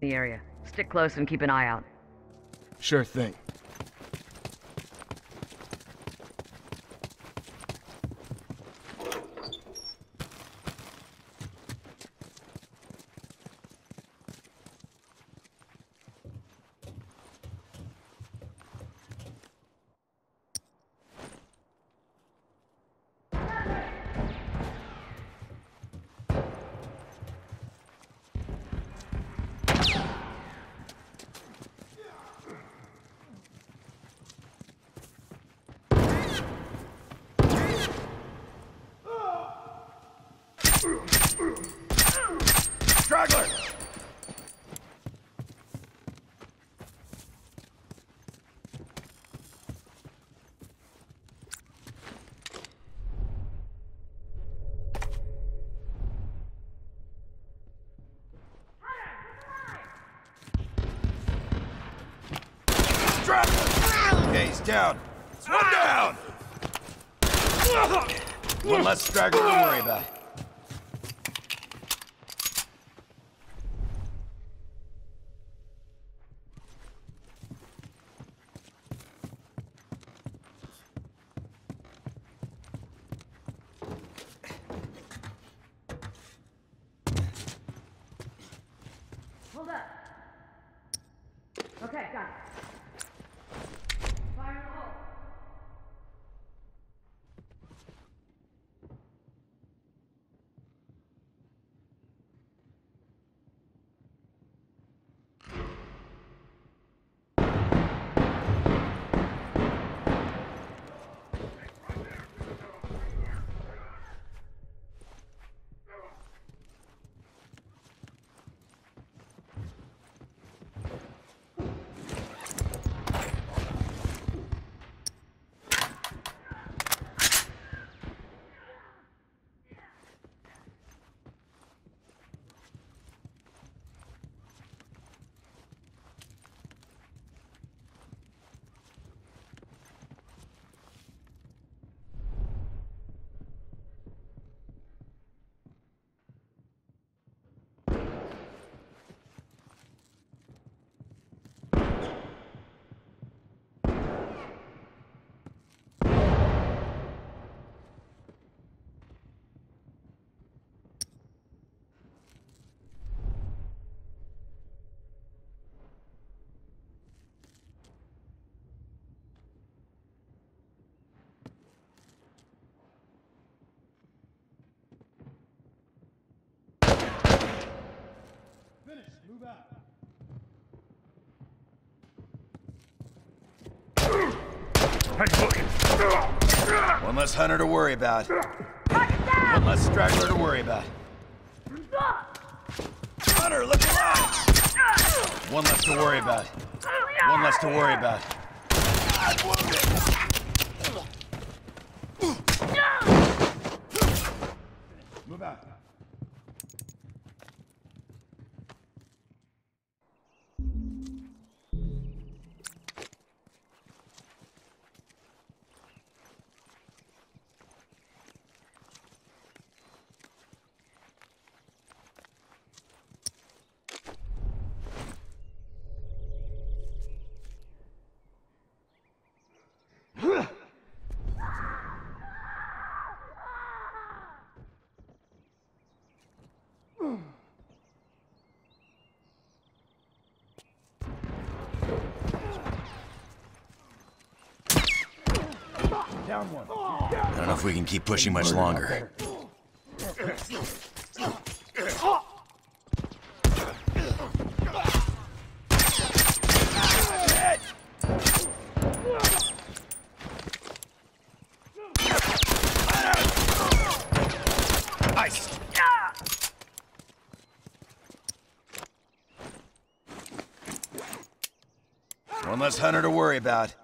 The area. Stick close and keep an eye out. Sure thing. Straggler! Straggler! Okay, he's down. It's one down! One less straggler to worry about. One less hunter to worry about. One less straggler to worry about. Hunter, look alive! One less to worry about. One less to worry about. Move out. Down one. I don't know if we can keep pushing much longer. One less hunter to worry about.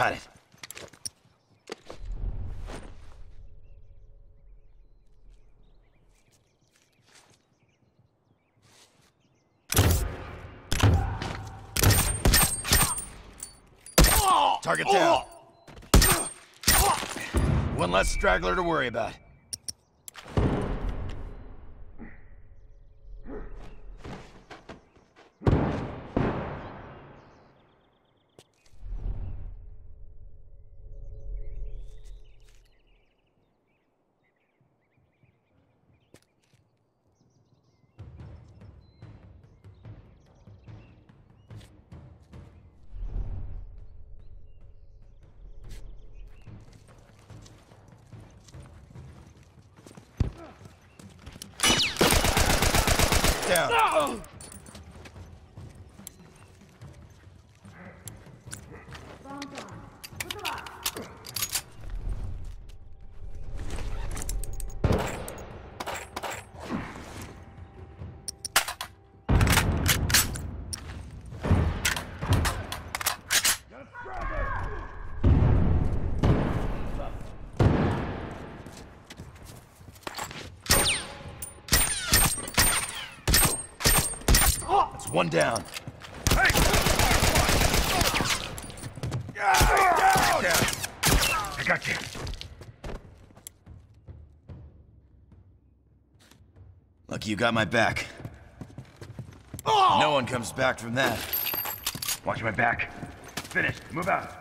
Got it. Target down. One less straggler to worry about. Down. One down. I got you. Lucky you got my back. No one comes back from that. Watch my back. Finished. Move out.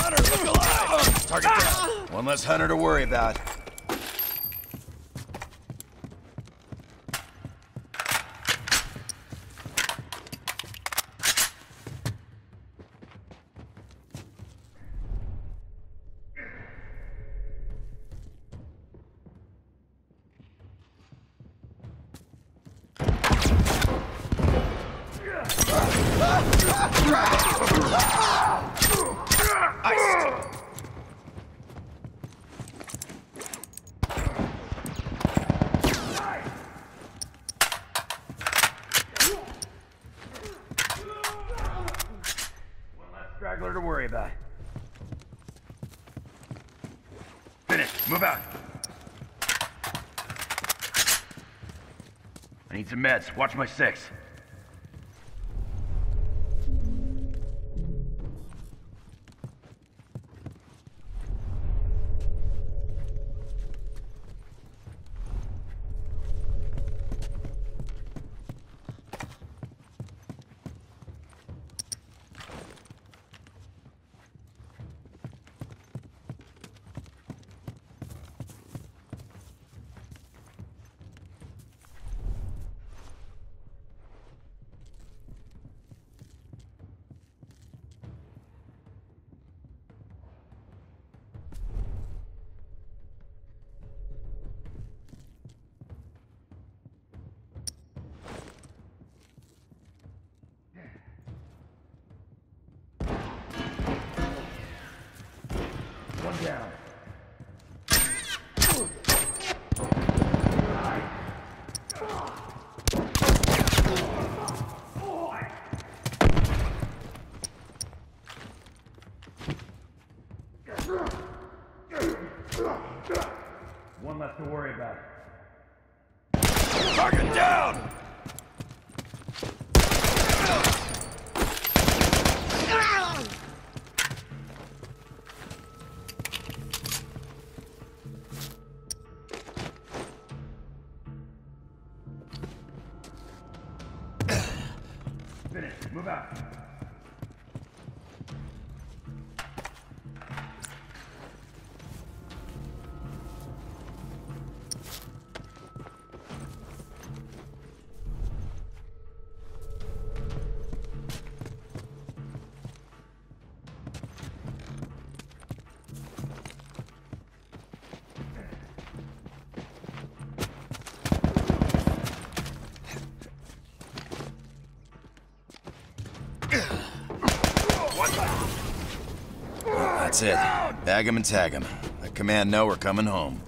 Hunter, look alive! Target down. One less hunter to worry about. Straggler to worry about. Finished. Move out. I need some meds. Watch my six. down. That's it. Bag him and tag him. Let command know we're coming home.